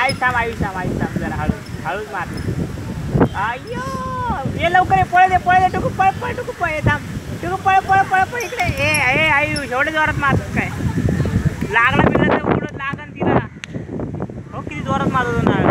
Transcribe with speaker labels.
Speaker 1: आई थांब आई थांब आई थांब जरा हळू हळूच मार अय्यो ये लवकर ये पळ दे पळ दे टुकू पळ पळ टुकू पळ ये थांब. टुकू पळ पळ पळ पळ इकडे. ए ए आई एवढे जोरात मारतोस काय? लागला बिगला तर उडत लागन तिला. हो किती जोरात मारतो ना